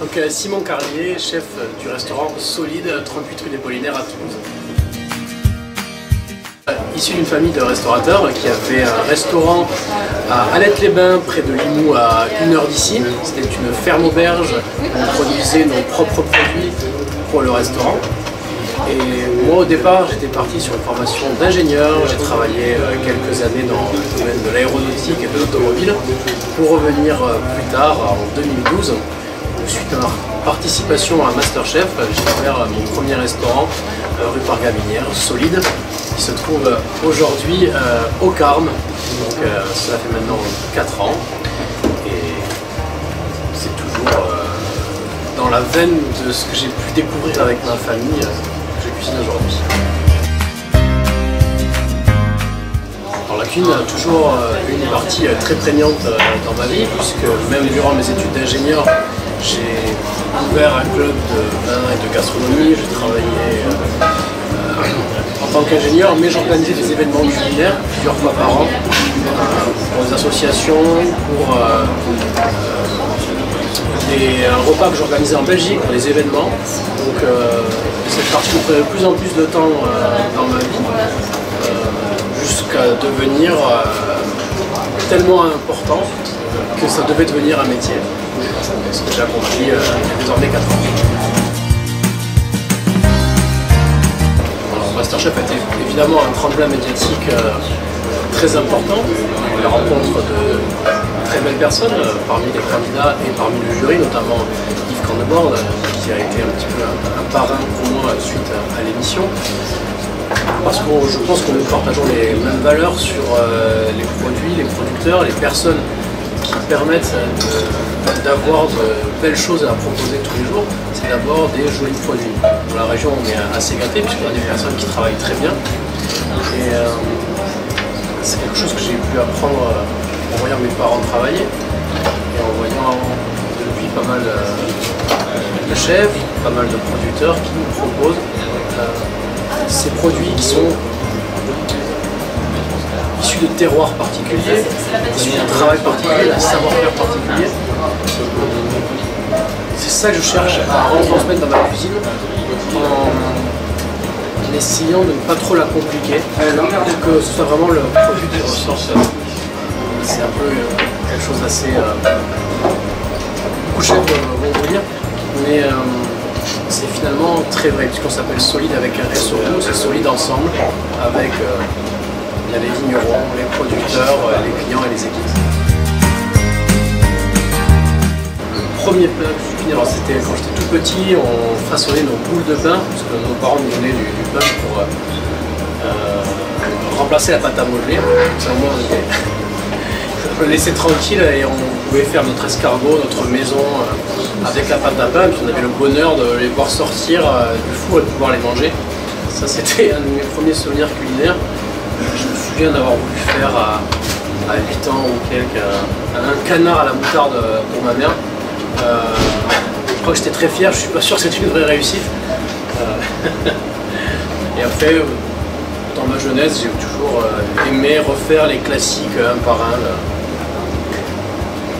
Donc euh, Simon Carlier, chef du restaurant Solide, 38 rue des Polinaires à Toulouse. Euh, issu d'une famille de restaurateurs qui avait un restaurant à Alette-les-Bains, près de Limoux, à une heure d'ici. C'était une ferme auberge où on produisait nos propres produits pour le restaurant. Et moi au départ j'étais parti sur une formation d'ingénieur, j'ai travaillé euh, quelques années dans le domaine de l'aéronautique et de l'automobile pour revenir plus tard en 2012 suite à ma participation à Masterchef, j'ai ouvert mon premier restaurant euh, rue Pargaminière, Solide, qui se trouve aujourd'hui euh, au Carme. Donc euh, cela fait maintenant 4 ans et c'est toujours dans la veine de ce que j'ai pu découvrir avec ma famille que je cuisine aujourd'hui. la cuisine a toujours une partie très prégnante dans ma vie, puisque même durant mes études d'ingénieur, j'ai ouvert un club de vin et de gastronomie, j'ai travaillé euh, en tant qu'ingénieur, mais j'organisais des événements culinaires plusieurs fois par an euh, pour des associations, pour euh, des repas que j'organisais en Belgique pour des événements. Donc cette partie prenait de plus en plus de temps dans ma vie, jusqu'à devenir tellement important que ça devait devenir un métier ce que j'ai accompli euh, il y a désormais 4 ans. Masterchef a été évidemment un tremplin médiatique euh, très important, la rencontre de très belles personnes euh, parmi les candidats et parmi le jury, notamment Yves Candebord, qui a été un petit peu un, parrain pour moi suite à, l'émission. Parce que je pense que nous partageons les mêmes valeurs sur les produits, les producteurs, les personnes qui permettent d'avoir de belles choses à proposer tous les jours, c'est d'abord des jolis produits. Dans la région, on est assez gâté puisqu'on a des personnes qui travaillent très bien. Et euh, c'est quelque chose que j'ai pu apprendre euh, en voyant mes parents travailler et en voyant depuis pas mal euh, de chefs, pas mal de producteurs qui nous proposent ces produits qui sont issus de terroirs particuliers, issus d'un travail particulier, d'un savoir-faire particulier. C'est ça que je cherche à retransmettre dans ma cuisine en essayant de ne pas trop la compliquer, pour que ce soit vraiment le produit qui ressorte. C'est un peu euh, quelque chose d'assez euh, couché, on va dire, mais euh, c'est finalement très vrai, puisqu'on s'appelle solide avec un S au c'est solide ensemble, avec il y a les vignerons, les producteurs, les clients et les équipes. premier plat que cuisiné, c'était quand j'étais tout petit, on façonnait nos boules de pain, parce que nos parents nous donnaient du, pain pour euh, euh, remplacer la pâte à modeler. Ça, au on le laissait tranquille et on pouvait faire notre escargot, notre maison euh, avec la pâte à pain. Puis on avait le bonheur de les voir sortir du four et de pouvoir les manger. Ça, c'était un de mes premiers souvenirs culinaires. D'avoir voulu faire à, 8 ans ou quelques un canard à la moutarde pour ma mère. Euh, je crois que j'étais très fier, je suis pas sûr que c'était une vraie réussite. Euh, et après, dans ma jeunesse, j'ai toujours euh, aimé refaire les classiques un par un.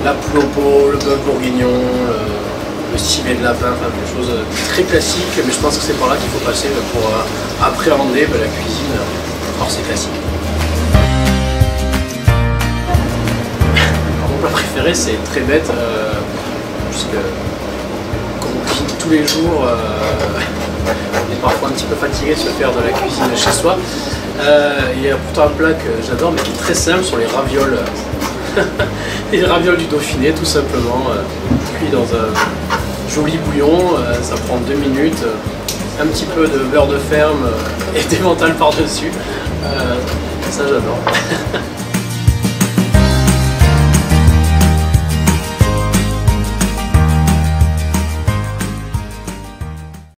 La plopo, le bœuf bourguignon, le, civet de lapin, enfin des choses très classiques, mais je pense que c'est par là qu'il faut passer pour appréhender bah, la cuisine hors ces classiques. Préféré, c'est très bête puisque comme on cuisine tous les jours, euh, on est parfois un petit peu fatigué de se faire de la cuisine chez soi. Euh, il y a pourtant un plat que j'adore mais qui est très simple sur les ravioles. les ravioles du Dauphiné tout simplement, euh, cuit dans un joli bouillon, ça prend deux minutes, un petit peu de beurre de ferme et des mentales par-dessus. ça j'adore.